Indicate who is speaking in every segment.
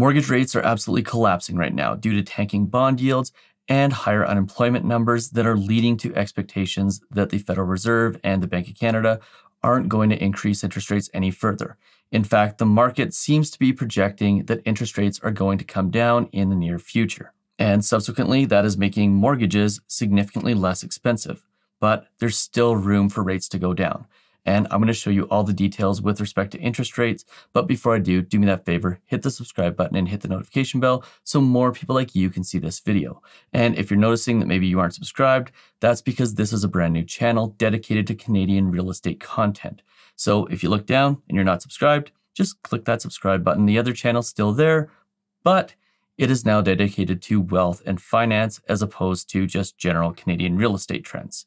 Speaker 1: Mortgage rates are absolutely collapsing right now due to tanking bond yields and higher unemployment numbers that are leading to expectations that the Federal Reserve and the Bank of Canada aren't going to increase interest rates any further. In fact, the market seems to be projecting that interest rates are going to come down in the near future. And subsequently, that is making mortgages significantly less expensive. But there's still room for rates to go down. And I'm going to show you all the details with respect to interest rates. But before I do, do me that favor, hit the subscribe button and hit the notification bell so more people like you can see this video. And if you're noticing that maybe you aren't subscribed, that's because this is a brand new channel dedicated to Canadian real estate content. So if you look down and you're not subscribed, just click that subscribe button. The other channel's still there, but it is now dedicated to wealth and finance as opposed to just general Canadian real estate trends.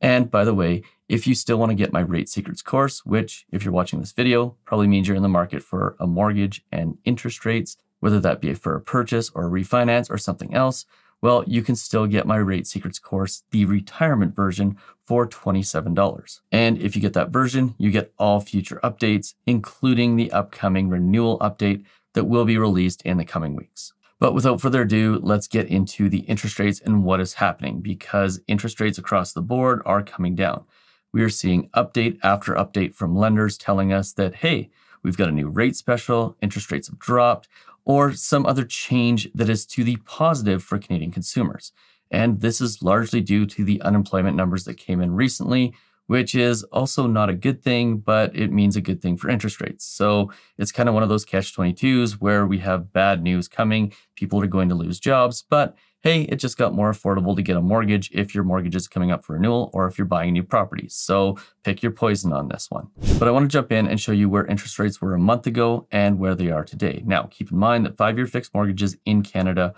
Speaker 1: And by the way, if you still want to get my Rate Secrets course, which if you're watching this video, probably means you're in the market for a mortgage and interest rates, whether that be for a purchase or a refinance or something else, well, you can still get my Rate Secrets course, the retirement version, for $27. And if you get that version, you get all future updates, including the upcoming renewal update that will be released in the coming weeks. But without further ado, let's get into the interest rates and what is happening because interest rates across the board are coming down. We are seeing update after update from lenders telling us that, hey, we've got a new rate special, interest rates have dropped, or some other change that is to the positive for Canadian consumers. And this is largely due to the unemployment numbers that came in recently, which is also not a good thing, but it means a good thing for interest rates. So it's kind of one of those catch 22s where we have bad news coming, people are going to lose jobs, but hey, it just got more affordable to get a mortgage if your mortgage is coming up for renewal or if you're buying new properties. So pick your poison on this one. But I want to jump in and show you where interest rates were a month ago and where they are today. Now, keep in mind that five year fixed mortgages in Canada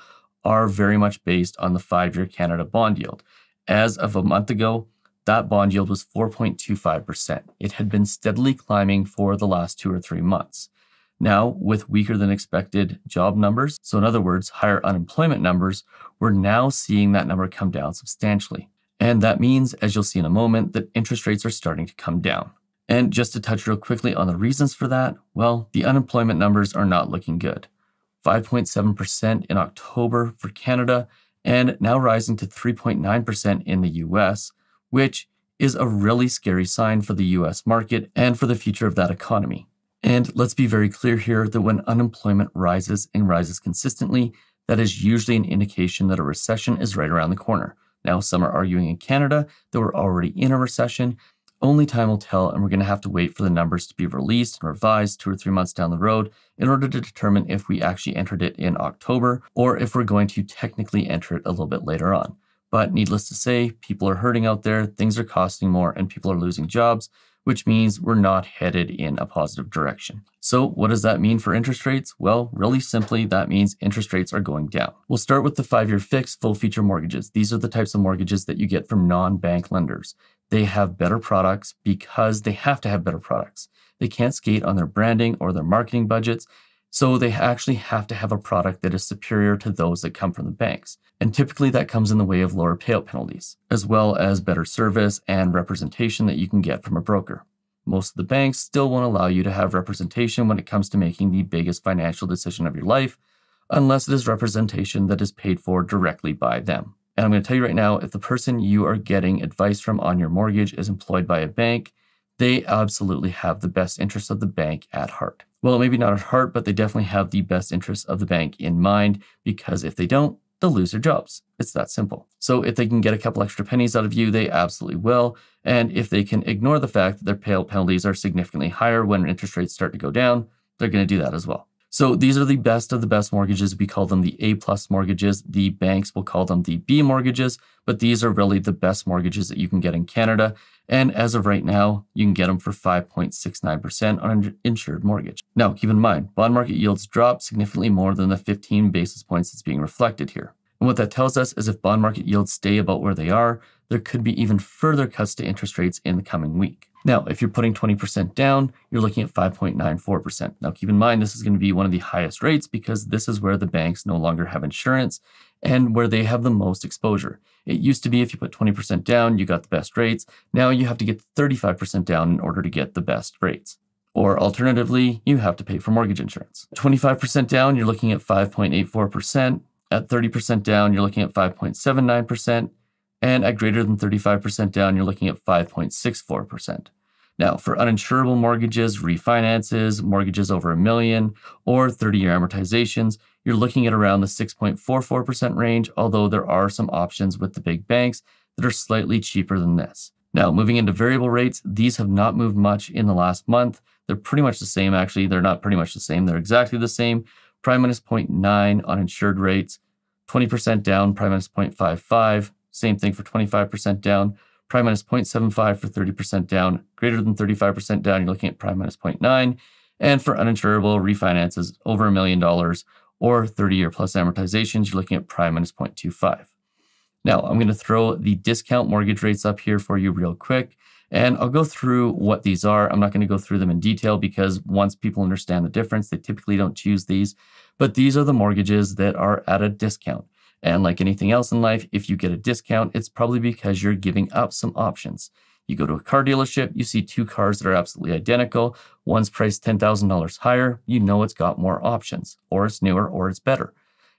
Speaker 1: are very much based on the five year Canada bond yield. As of a month ago, that bond yield was 4.25%. It had been steadily climbing for the last two or three months. Now, with weaker than expected job numbers, so in other words, higher unemployment numbers, we're now seeing that number come down substantially. And that means, as you'll see in a moment, that interest rates are starting to come down. And just to touch real quickly on the reasons for that, well, the unemployment numbers are not looking good. 5.7% in October for Canada, and now rising to 3.9% in the US, which is a really scary sign for the US market and for the future of that economy. And let's be very clear here that when unemployment rises and rises consistently, that is usually an indication that a recession is right around the corner. Now, some are arguing in Canada that we're already in a recession. Only time will tell, and we're going to have to wait for the numbers to be released and revised two or three months down the road in order to determine if we actually entered it in October or if we're going to technically enter it a little bit later on. But needless to say, people are hurting out there, things are costing more, and people are losing jobs which means we're not headed in a positive direction. So, what does that mean for interest rates? Well, really simply, that means interest rates are going down. We'll start with the five year fixed full feature mortgages. These are the types of mortgages that you get from non bank lenders. They have better products because they have to have better products. They can't skate on their branding or their marketing budgets. So they actually have to have a product that is superior to those that come from the banks. And typically that comes in the way of lower payout penalties, as well as better service and representation that you can get from a broker. Most of the banks still won't allow you to have representation when it comes to making the biggest financial decision of your life, unless it is representation that is paid for directly by them. And I'm going to tell you right now if the person you are getting advice from on your mortgage is employed by a bank, they absolutely have the best interests of the bank at heart. Well, maybe not at heart, but they definitely have the best interests of the bank in mind because if they don't, they'll lose their jobs. It's that simple. So if they can get a couple extra pennies out of you, they absolutely will. And if they can ignore the fact that their payout penalties are significantly higher when interest rates start to go down, they're going to do that as well. So these are the best of the best mortgages. We call them the A plus mortgages. The banks will call them the B mortgages, but these are really the best mortgages that you can get in Canada. And as of right now, you can get them for 5.69% on an insured mortgage. Now, keep in mind, bond market yields drop significantly more than the 15 basis points that's being reflected here. And what that tells us is if bond market yields stay about where they are, there could be even further cuts to interest rates in the coming week. Now, if you're putting 20% down, you're looking at 5.94%. Now, keep in mind, this is going to be one of the highest rates because this is where the banks no longer have insurance and where they have the most exposure. It used to be if you put 20% down, you got the best rates. Now you have to get 35% down in order to get the best rates. Or alternatively, you have to pay for mortgage insurance. 25% down, you're looking at 5.84%. At 30% down, you're looking at 5.79%. And at greater than 35% down, you're looking at 5.64%. Now, for uninsurable mortgages, refinances, mortgages over a million, or 30 year amortizations, you're looking at around the 6.44% range, although there are some options with the big banks that are slightly cheaper than this. Now, moving into variable rates, these have not moved much in the last month. They're pretty much the same, actually. They're not pretty much the same, they're exactly the same. Prime minus 0.9 on insured rates, 20% down, prime minus 0.55. Same thing for 25% down. Prime minus 0.75 for 30% down. Greater than 35% down, you're looking at prime minus 0.9. And for uninsurable refinances over a million dollars or 30 year plus amortizations, you're looking at prime minus 0.25. Now, I'm going to throw the discount mortgage rates up here for you real quick. And I'll go through what these are. I'm not going to go through them in detail because once people understand the difference, they typically don't choose these. But these are the mortgages that are at a discount. And like anything else in life, if you get a discount, it's probably because you're giving up some options. You go to a car dealership, you see two cars that are absolutely identical. One's priced $10,000 higher, you know it's got more options, or it's newer, or it's better.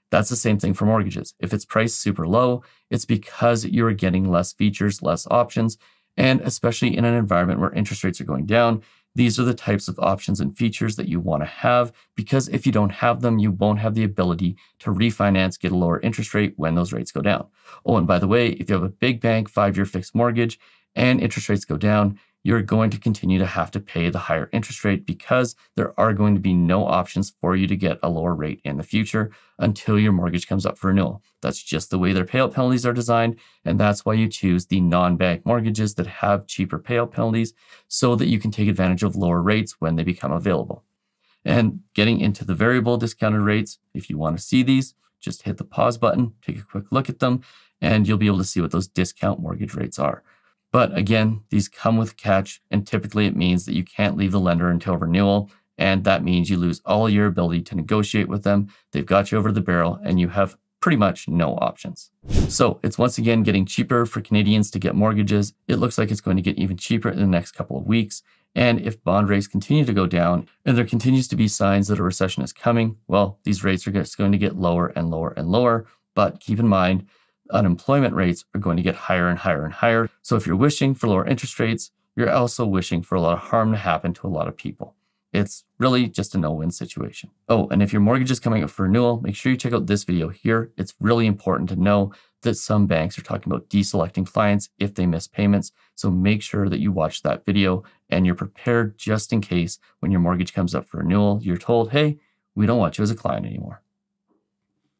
Speaker 1: That's the same thing for mortgages. If it's priced super low, it's because you're getting less features, less options, and especially in an environment where interest rates are going down, these are the types of options and features that you want to have because if you don't have them, you won't have the ability to refinance, get a lower interest rate when those rates go down. Oh, and by the way, if you have a big bank five year fixed mortgage and interest rates go down, you're going to continue to have to pay the higher interest rate because there are going to be no options for you to get a lower rate in the future until your mortgage comes up for renewal. That's just the way their payout penalties are designed. And that's why you choose the non bank mortgages that have cheaper payout penalties so that you can take advantage of lower rates when they become available. And getting into the variable discounted rates, if you want to see these, just hit the pause button, take a quick look at them, and you'll be able to see what those discount mortgage rates are. But again, these come with catch, and typically it means that you can't leave the lender until renewal. And that means you lose all your ability to negotiate with them. They've got you over the barrel, and you have pretty much no options. So it's once again getting cheaper for Canadians to get mortgages. It looks like it's going to get even cheaper in the next couple of weeks. And if bond rates continue to go down and there continues to be signs that a recession is coming, well, these rates are just going to get lower and lower and lower. But keep in mind, unemployment rates are going to get higher and higher and higher. So if you're wishing for lower interest rates, you're also wishing for a lot of harm to happen to a lot of people. It's really just a no win situation. Oh, and if your mortgage is coming up for renewal, make sure you check out this video here. It's really important to know that some banks are talking about deselecting clients if they miss payments. So make sure that you watch that video and you're prepared just in case when your mortgage comes up for renewal, you're told, hey, we don't want you as a client anymore.